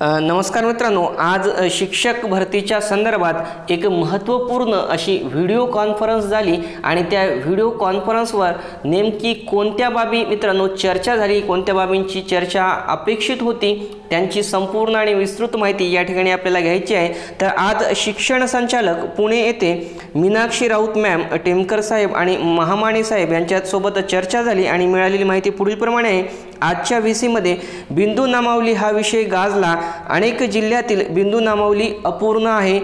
नमस्कार मित्रांनो आज शिक्षक भरतीच्या संदर्भात एक महत्त्वपूर्ण अशी व्हिडिओ कॉन्फरन्स झाली आणि त्या व्हिडिओ कॉन्फरन्सवर नेमकी कोणत्या बाबी मित्रांनो चर्चा झाली कोणत्या बाबींची चर्चा अपेक्षित होती त्यांची संपूर्ण आणि विस्तृत माहिती या ठिकाणी आपल्याला घ्यायची आहे. तर आज शिक्षण संचालक पुणे येथे मीनाक्षी राऊत मॅम टेमकर साहेब आणि महामाने साहेब यांच्यासोबत चर्चा झाली आणि मिळालेली माहिती पुढीलप्रमाणे आहे. आजच्या व्ही सीमध्ये बिंदू नामावली हा विषय गाजला. अनेक जिल्ह्यातील बिंदू नामावली अपूर्ण आहे.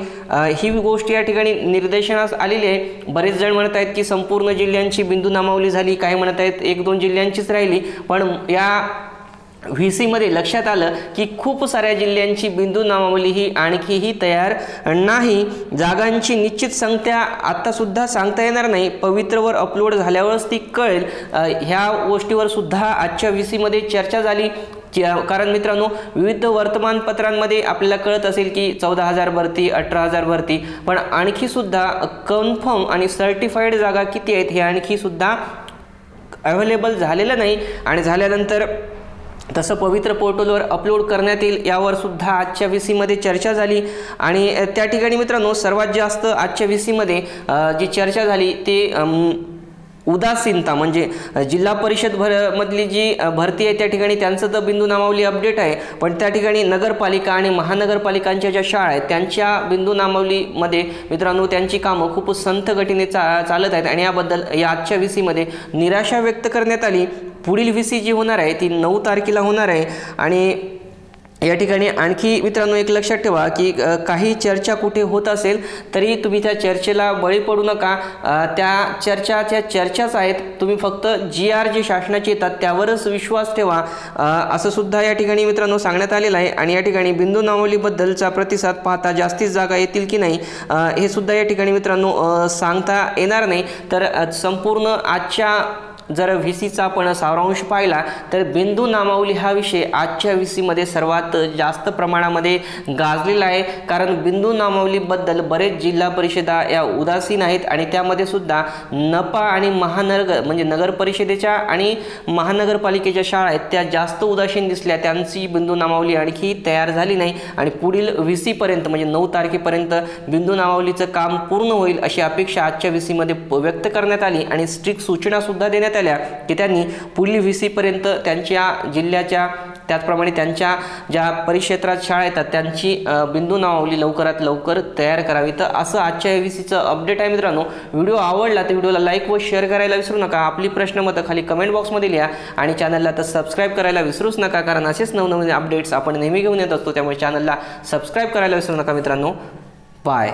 ही गोष्ट या ठिकाणी निर्देशनास आलेली आहे. बरेच जण म्हणत आहेत की संपूर्ण जिल्ह्यांची बिंदू नामावली झाली. काही म्हणत आहेत एक दोन जिल्ह्यांचीच राहिली. पण या व्ही सीमध्ये लक्षात आलं की खूप साऱ्या जिल्ह्यांची बिंदू नामावली ही आणखीही तयार नाही. जागांची निश्चित संख्या आत्तासुद्धा सांगता येणार नाही. पवित्रवर अपलोड झाल्यावरच ती कळेल. ह्या गोष्टीवर सुद्धा आजच्या व्ही सीमध्ये चर्चा झाली. कारण मित्रांनो विविध वर्तमानपत्रांमध्ये आपल्याला कळत असेल की चौदा हजार भरती अठरा हजार भरती पण आणखीसुद्धा कन्फर्म आणि सर्टिफाईड जागा किती आहेत हे आणखीसुद्धा अवेलेबल झालेलं नाही. आणि झाल्यानंतर तसं पवित्र पोर्टलवर अपलोड करण्यात येईल यावर सुद्धा आजच्या व्ही सीमध्ये चर्चा झाली. आणि त्या ठिकाणी मित्रांनो सर्वात जास्त आजच्या व्ही सीमध्ये जी चर्चा झाली ते उदासीनता म्हणजे जिल्हा परिषद भर मधली जी भरती आहे त्या ठिकाणी त्यांचं तर बिंदू नामावली अपडेट आहे पण त्या ठिकाणी नगरपालिका आणि महानगरपालिकांच्या ज्या शाळा आहेत त्यांच्या बिंदू नामावलीमध्ये मित्रांनो त्यांची कामं खूप संथ गतीने चा चालत आहेत आणि याबद्दल या आजच्या व्ही सीमध्ये निराशा व्यक्त करण्यात आली. पुढील व्ही सी जी होणार आहे ती नऊ तारखेला होणार आहे आणि या ठिकाणी आणखी मित्रांनो एक लक्षात ठेवा की काही चर्चा कुठे होत असेल तरी तुम्ही त्या चर्चेला बळी पडू नका. अ, त्या चर्चाच्या चर्चाच आहेत. तुम्ही फक्त जी आर जे शासनाचे येतात त्यावरच विश्वास ठेवा. असं सुद्धा या ठिकाणी मित्रांनो सांगण्यात आलेलं आहे. आणि या ठिकाणी बिंदू नावलीबद्दलचा प्रतिसाद पाहता जास्तीच जागा येतील की नाही हे सुद्धा या ठिकाणी मित्रांनो सांगता येणार नाही. तर संपूर्ण आजच्या जर व्ही सीचा आपण सारांश पाहिला तर बिंदू नामावली हा विषय आजच्या व्ही सीमध्ये सर्वात जास्त प्रमाणामध्ये गाजलेला आहे. कारण बिंदू नामावलीबद्दल बरेच जिल्हा परिषदा या उदासीन आहेत आणि त्यामध्ये सुद्धा नपा आणि महानगर म्हणजे नगर परिषदेच्या आणि महानगरपालिकेच्या शाळा आहेत त्या जास्त उदासीन दिसल्या. त्यांची बिंदू नामावली आणखी तयार झाली नाही आणि पुढील व्ही सीपर्यंत म्हणजे नऊ तारखेपर्यंत बिंदू नामावलीचं काम पूर्ण होईल अशी अपेक्षा आजच्या व्ही सीमध्ये व्यक्त करण्यात आली आणि स्ट्रिक्ट सूचनासुद्धा देण्यात देण्यात आल्या की त्यांनी पुढील व्ही सीपर्यंत त्यांच्या जिल्ह्याच्या त्याचप्रमाणे त्यांच्या ज्या परिक्षेत्रात शाळा येतात त्यांची बिंदू नावावली लवकरात लवकर तयार करावी तर असं आजच्या व्ही सीचं अपडेट आहे मित्रांनो. व्हिडिओ आवडला तर व्हिडिओला लाईक व शेअर करायला विसरू नका. आपली प्रश्न मतं खाली कमेंट बॉक्समध्ये लिहा आणि चॅनलला तर सबस्क्राईब करायला विसरूच नका कारण असेच नवनवीन अपडेट्स आपण नेहमी घेऊन येत असतो. त्यामुळे चॅनलला सबस्क्राईब करायला विसरू नका मित्रांनो. बाय